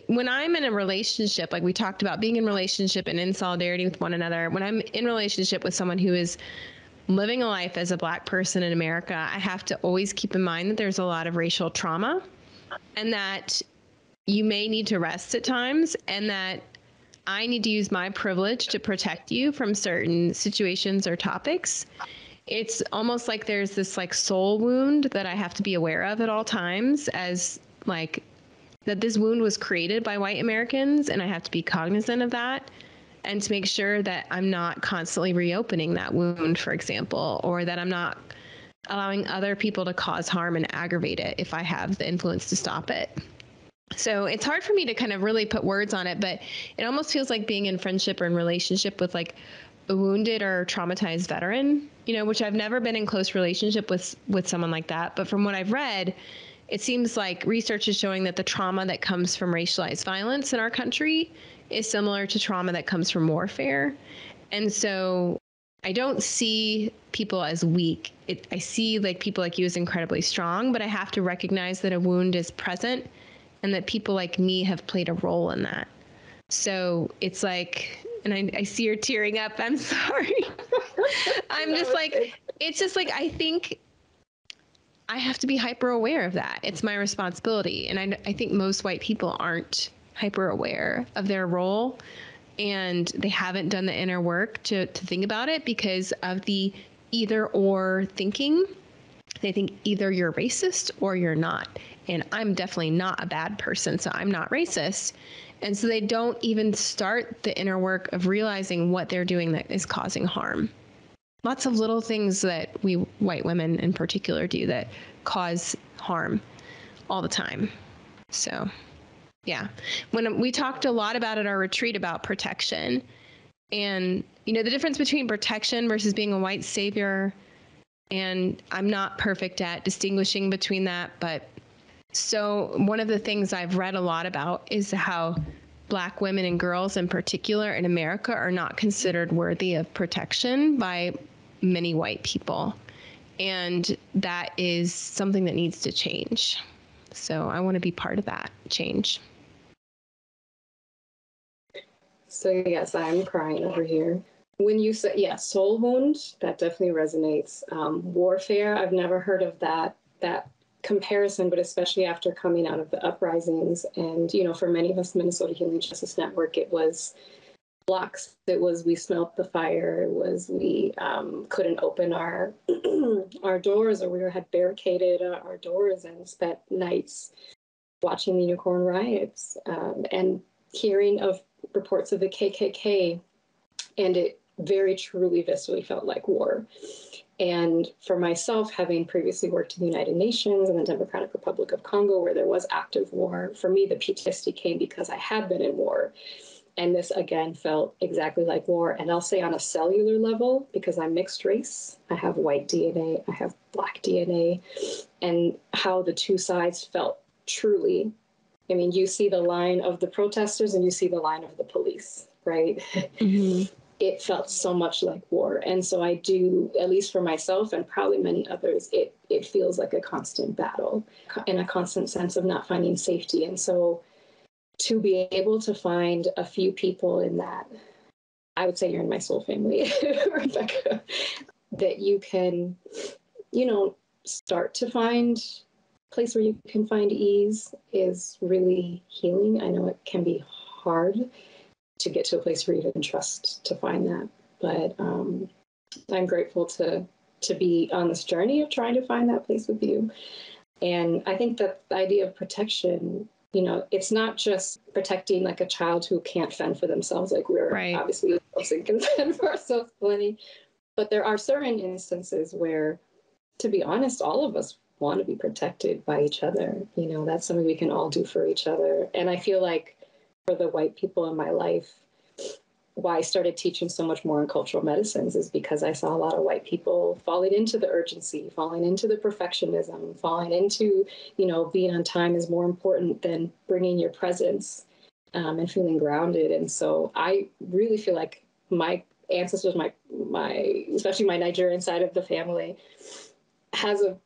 when i'm in a relationship like we talked about being in relationship and in solidarity with one another when i'm in relationship with someone who is living a life as a black person in america i have to always keep in mind that there's a lot of racial trauma and that you may need to rest at times and that I need to use my privilege to protect you from certain situations or topics. It's almost like there's this like soul wound that I have to be aware of at all times as like that this wound was created by white Americans and I have to be cognizant of that and to make sure that I'm not constantly reopening that wound, for example, or that I'm not allowing other people to cause harm and aggravate it if I have the influence to stop it. So it's hard for me to kind of really put words on it, but it almost feels like being in friendship or in relationship with like a wounded or traumatized veteran, you know, which I've never been in close relationship with with someone like that, but from what I've read, it seems like research is showing that the trauma that comes from racialized violence in our country is similar to trauma that comes from warfare. And so I don't see people as weak. It, I see like people like you as incredibly strong, but I have to recognize that a wound is present and that people like me have played a role in that. So it's like, and I, I see you're tearing up. I'm sorry. I'm just like, it's just like, I think I have to be hyper aware of that. It's my responsibility. And I, I think most white people aren't hyper aware of their role and they haven't done the inner work to, to think about it because of the either or thinking. They think either you're racist or you're not and I'm definitely not a bad person, so I'm not racist. And so they don't even start the inner work of realizing what they're doing that is causing harm. Lots of little things that we white women in particular do that cause harm all the time. So, yeah. When we talked a lot about at our retreat about protection and you know the difference between protection versus being a white savior and I'm not perfect at distinguishing between that, but so, one of the things I've read a lot about is how black women and girls in particular in America are not considered worthy of protection by many white people. And that is something that needs to change. So, I want to be part of that change. So, yes, I'm crying over here. When you say, yeah, soul wound, that definitely resonates. Um, warfare, I've never heard of that that comparison, but especially after coming out of the uprisings. And, you know, for many of us, Minnesota Healing Justice Network, it was blocks. It was we smelt the fire. It was we um, couldn't open our our doors, or we had barricaded our doors and spent nights watching the unicorn riots um, and hearing of reports of the KKK, and it very truly viscerally felt like war. And for myself, having previously worked in the United Nations and the Democratic Republic of Congo, where there was active war, for me, the PTSD came because I had been in war. And this again felt exactly like war. And I'll say on a cellular level, because I'm mixed race, I have white DNA, I have black DNA, and how the two sides felt truly. I mean, you see the line of the protesters and you see the line of the police, right? Mm-hmm. It felt so much like war. And so I do, at least for myself and probably many others, it, it feels like a constant battle and a constant sense of not finding safety. And so to be able to find a few people in that, I would say you're in my soul family, Rebecca, that you can, you know, start to find place where you can find ease is really healing. I know it can be hard to get to a place where you can trust to find that, but um, I'm grateful to to be on this journey of trying to find that place with you. And I think that the idea of protection, you know, it's not just protecting like a child who can't fend for themselves, like we're right. obviously can fend for ourselves plenty. But there are certain instances where, to be honest, all of us want to be protected by each other. You know, that's something we can all do for each other. And I feel like for the white people in my life, why I started teaching so much more in cultural medicines is because I saw a lot of white people falling into the urgency, falling into the perfectionism, falling into, you know, being on time is more important than bringing your presence um, and feeling grounded. And so I really feel like my ancestors, my my especially my Nigerian side of the family, has a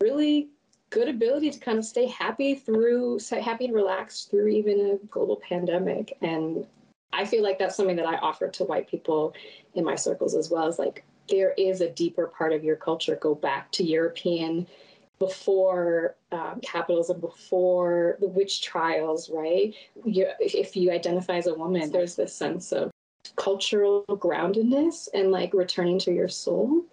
really good ability to kind of stay happy through happy and relaxed through even a global pandemic. And i feel like that's something that i offer to white people in my circles as well as like there is a deeper part of your culture. Go back to european before um, capitalism, before the witch trials, right? You, if you identify as a woman, there's this sense of cultural groundedness and like returning to your soul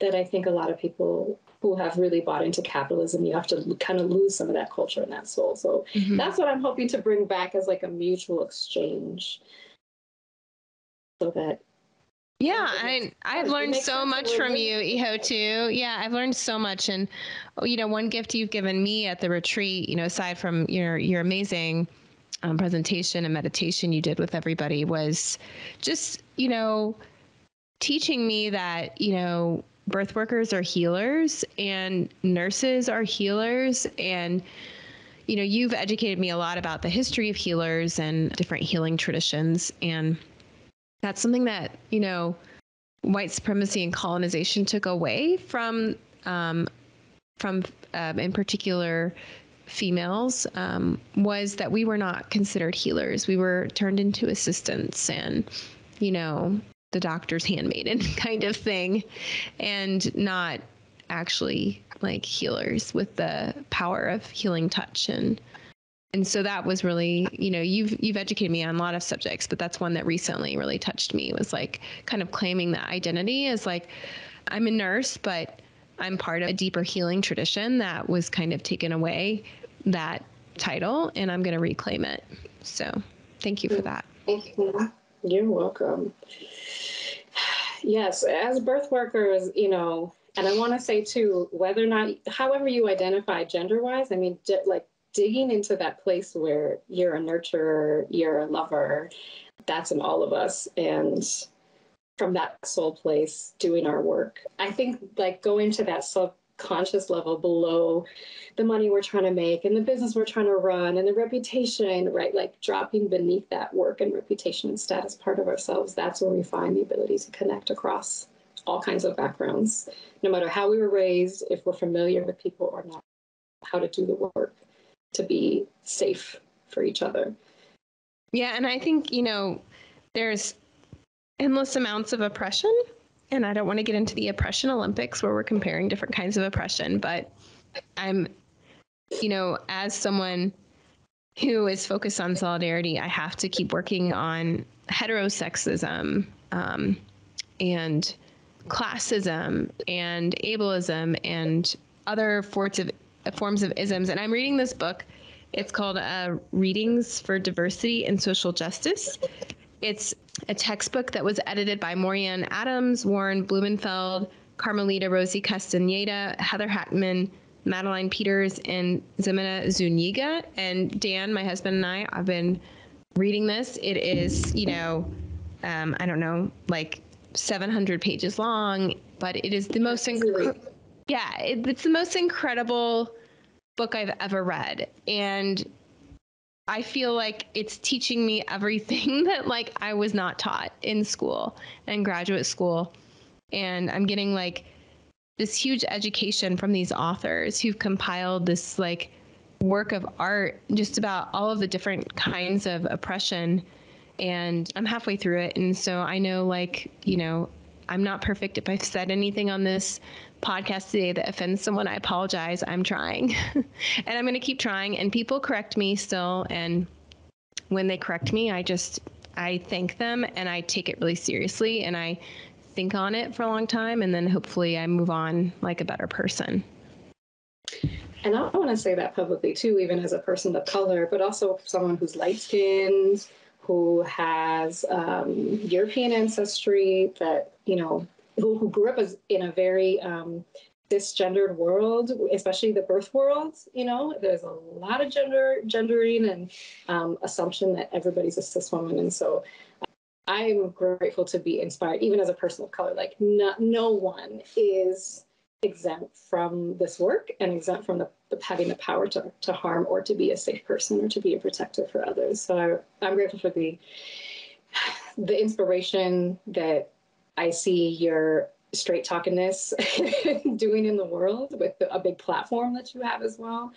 that I think a lot of people who have really bought into capitalism, you have to kind of lose some of that culture and that soul. So mm-hmm. that's what I'm hoping to bring back as like a mutual exchange so that yeah, I I've learned so much from you, Ihotu. Yeah, I've learned so much, and oh, you know, one gift you've given me at the retreat, you know, aside from your your amazing um, presentation and meditation you did with everybody, was just you know teaching me that you know birth workers are healers and nurses are healers. And you know you've educated me a lot about the history of healers and different healing traditions. And that's something that you know white supremacy and colonization took away from um, from uh, in particular females um, was that we were not considered healers. We were turned into assistants and you know the doctor's handmaiden kind of thing and not actually like healers with the power of healing touch. And and so that was really you know you've you've educated me on a lot of subjects but that's one that recently really touched me was like kind of claiming that identity as like i'm a nurse but i'm part of a deeper healing tradition that was kind of taken away that title and i'm going to reclaim it. So thank you for that. Thank you you're welcome yes, as birth workers, you know, and I want to say too, whether or not, however you identify gender wise, I mean, like digging into that place where you're a nurturer, you're a lover, that's in all of us. And from that soul place, doing our work. I think like going to that subconscious level below the money we're trying to make and the business we're trying to run and the reputation, right? Like dropping beneath that work and reputation and status part of ourselves, that's where we find the ability to connect across all kinds of backgrounds, no matter how we were raised, if we're familiar with people or not, how to do the work to be safe for each other. Yeah, and I think, you know, there's endless amounts of oppression. And I don't want to get into the oppression Olympics where we're comparing different kinds of oppression, but I'm you know, as someone who is focused on solidarity, I have to keep working on heterosexism um, and classism and ableism and other forms of forms of isms. And I'm reading this book. It's called uh, Readings for Diversity and Social Justice. It's a textbook that was edited by Maurianne Adams, Warren Blumenfeld, Carmelita Rosie Castaneda, Heather Hackman, Madeline Peters, and Ximena Zuniga. And Dan, my husband, and I have been reading this. It is, you know, um, I don't know, like 700 pages long, but it is the most incredible. Yeah, it, it's the most incredible book I've ever read, and I feel like it's teaching me everything that like I was not taught in school and graduate school, and I'm getting like this huge education from these authors who've compiled this like work of art just about all of the different kinds of oppression. And I'm halfway through it. And so I know like you know I'm not perfect if I've said anything on this podcast today that offends someone I apologize I'm trying and I'm going to keep trying and people correct me still and when they correct me I just I thank them and I take it really seriously and I think on it for a long time and then hopefully I move on like a better person. And I want to say that publicly too, even as a person of color, but also someone who's light skinned, who has um, European ancestry, that, you know, who, who grew up as, in a very um, cisgendered world, especially the birth world. You know, there's a lot of gender gendering and um, assumption that everybody's a cis woman. And so I'm grateful to be inspired, even as a person of color. Like, no, no one is exempt from this work and exempt from the, the, having the power to, to harm or to be a safe person or to be a protector for others. So I, I'm grateful for the the inspiration that I see your straight talkingness doing in the world with a big platform that you have as well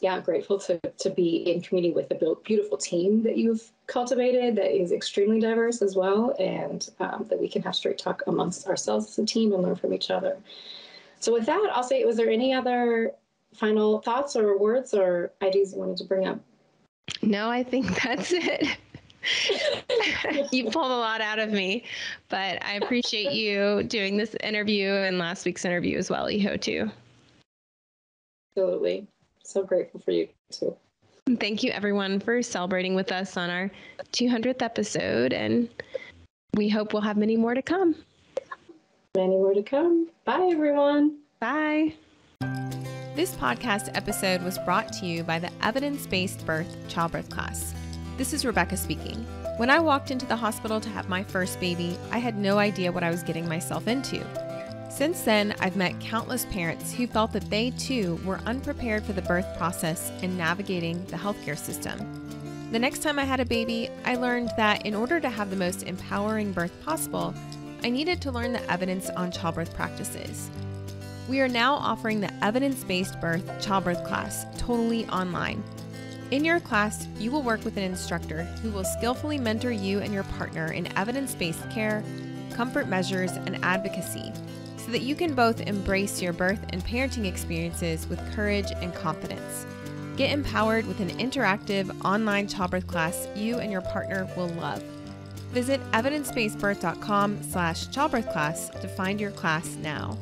yeah, I'm grateful to, to be in community with a beautiful team that you've cultivated that is extremely diverse as well, and um, that we can have straight talk amongst ourselves as a team and learn from each other. So, with that, I'll say, was there any other final thoughts or words or ideas you wanted to bring up? No, I think that's it. you pulled a lot out of me, but I appreciate you doing this interview and last week's interview as well, Ihotu. Absolutely so grateful for you too. Thank you, everyone, for celebrating with us on our 200th episode. And we hope we'll have many more to come. Many more to come. Bye, everyone. Bye. This podcast episode was brought to you by the Evidence Based Birth Childbirth class. This is Rebecca speaking. When I walked into the hospital to have my first baby, I had no idea what I was getting myself into. Since then, I've met countless parents who felt that they too were unprepared for the birth process and navigating the healthcare system. The next time I had a baby, I learned that in order to have the most empowering birth possible, I needed to learn the evidence on childbirth practices. We are now offering the evidence based birth childbirth class totally online. In your class, you will work with an instructor who will skillfully mentor you and your partner in evidence based care, comfort measures, and advocacy so that you can both embrace your birth and parenting experiences with courage and confidence. Get empowered with an interactive online childbirth class you and your partner will love. Visit evidencebasedbirth.com slash childbirth class to find your class now.